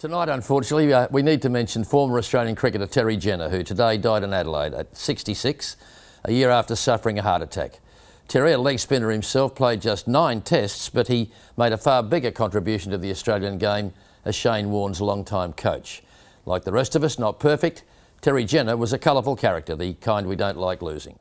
Tonight, unfortunately, we need to mention former Australian cricketer Terry Jenner, who today died in Adelaide at 66, a year after suffering a heart attack. Terry, a leg spinner himself, played just nine tests, but he made a far bigger contribution to the Australian game as Shane Warne's long-time coach. Like the rest of us, not perfect, Terry Jenner was a colourful character, the kind we don't like losing.